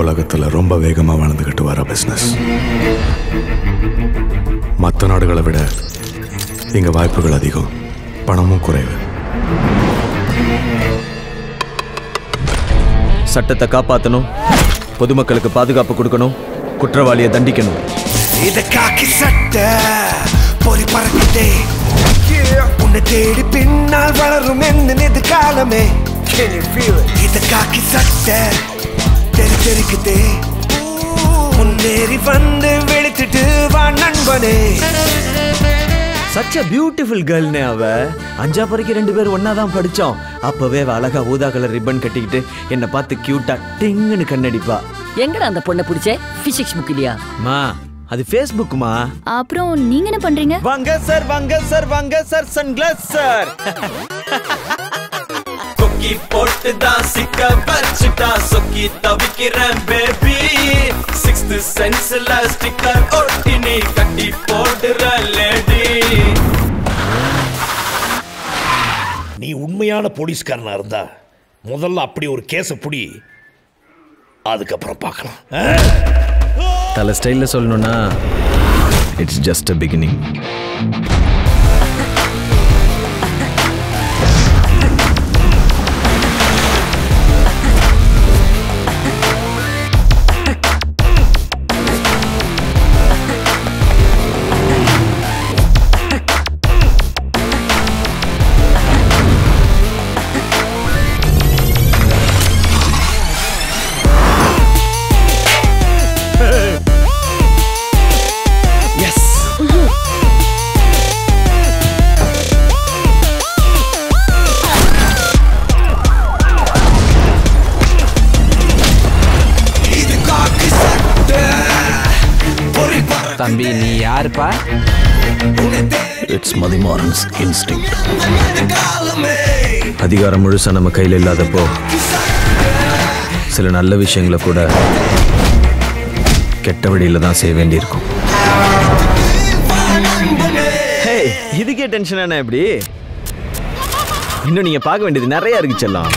உலகத்துல ரொம்ப வேகமா வளர்ந்துகிட்டு வர பிசினஸ் மற்ற நாடுகளை விட இங்க வாய்ப்புகள் அதிகம். பணமும் குறைவு. சட்டத்தை காப்பாற்றணும் பொதுமக்களுக்கு பாதுகாப்பு கொடுக்கணும். குற்றவாளியை தண்டிக்கணும். இது காக்கி சட்டை. பொறி பறக்குதே. உன்னை தேடி பின்னால் வளரும் என்ன எதிர்காலமே இது காக்கி சட்டை. தெரி தெரிக்குதே முன்னேறி வந்து வெளுத்துட்டு வா நண்பனே. சச்ச பியூட்டிஃபுல் கேர்ள்னே அவ. அஞ்சா பறிக்க ரெண்டு பேர் ஒன்னா தான் படிச்சோம். அப்பவே அவ அழகா ஊதா கலர் ரிப்பன் கட்டிக்கிட்டு என்னை பார்த்து கியூட்டா டிங்குன்னு கண்ணடிப்பா. எங்கடா அந்த பொண்ணை பிடிச்ச? பிசிக்ஸ் புக் இல்லையா? மா அது ஃபேஸ்புக்மா அப்புறம் நீங்க என்ன பண்றீங்க? வாங்க சார் வாங்க சார் வாங்க சார் சன்கிளாஸ் சார் கொக்கி போட்டு தான் சிக்க வச்சுட்டா. சொக்கி தவிக்கிறேன் பேபி சிக்ஸ்த் சென்ஸ்ல ஸ்டிக்கர் ஒட்டி நீ கட்டி போடுற லேடி நீ உண்மையான போலீஸ்காரனா இருந்தா முதல்ல அப்படி ஒரு கேஸை புடி அதுக்கப்புறம் பார்க்கலாம்? தலை ஸ்டைலில் சொல்லணும்னா இட்ஸ் ஜஸ்ட் அ பிகினிங் தம்பி நீ யாருப்பா? இட்ஸ் மதிமாறன்ஸ் இன்ஸ்டிங் அதிகாரம் முழுசா நம்ம கையில் இல்லாதப்போ சில நல்ல விஷயங்களை கூட கெட்ட வழியில தான் செய்ய வேண்டியிருக்கும். இதுக்கே டென்ஷன் எப்படி இன்னும் நீங்க பார்க்க வேண்டியது நிறைய இருக்கு செல்லம்.